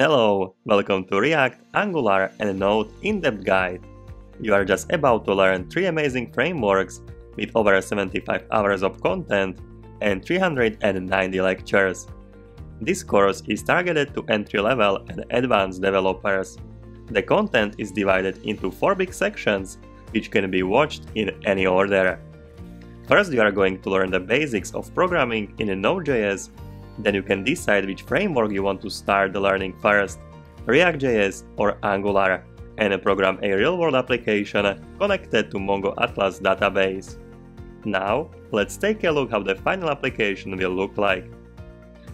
Hello, welcome to React, Angular and Node in-depth guide. You are just about to learn 3 amazing frameworks with over 75 hours of content and 390 lectures. This course is targeted to entry-level and advanced developers. The content is divided into 4 big sections, which can be watched in any order. First you are going to learn the basics of programming in Node.js then you can decide which framework you want to start the learning first, React.js or Angular, and program a real-world application connected to Mongo Atlas database. Now, let's take a look how the final application will look like.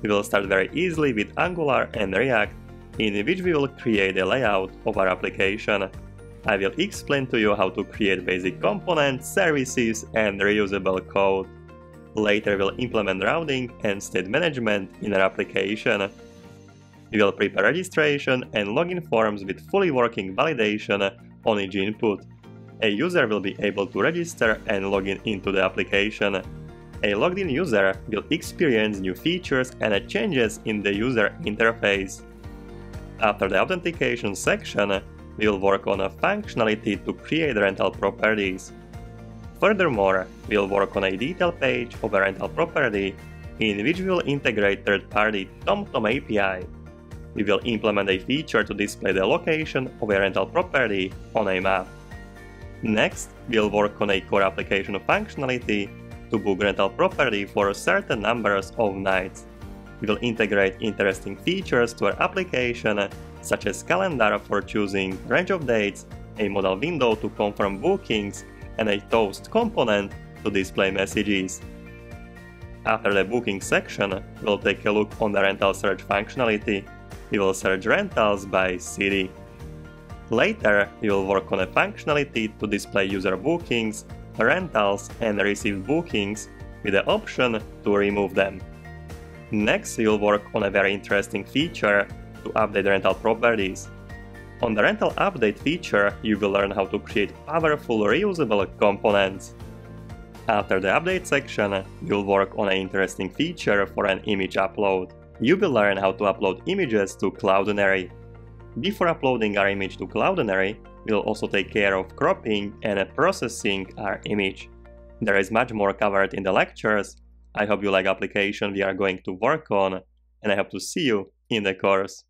We will start very easily with Angular and React, in which we will create a layout of our application. I will explain to you how to create basic components, services and reusable code. Later we'll implement routing and state management in our application. We will prepare registration and login forms with fully working validation on each input. A user will be able to register and log in into the application. A logged in user will experience new features and changes in the user interface. After the authentication section, we will work on a functionality to create rental properties. Furthermore, we'll work on a detail page of a rental property in which we will integrate third-party TomTom API. We will implement a feature to display the location of a rental property on a map. Next, we'll work on a core application functionality to book rental property for a certain numbers of nights. We will integrate interesting features to our application, such as calendar for choosing range of dates, a modal window to confirm bookings, and a toast component to display messages. After the booking section, we'll take a look on the rental search functionality. We will search rentals by city. Later, we will work on a functionality to display user bookings, rentals and received bookings with the option to remove them. Next, we will work on a very interesting feature to update rental properties. On the rental update feature, you will learn how to create powerful reusable components. After the update section, you'll work on an interesting feature for an image upload. You will learn how to upload images to Cloudinary. Before uploading our image to Cloudinary, we'll also take care of cropping and processing our image. There is much more covered in the lectures. I hope you like application we are going to work on, and I hope to see you in the course.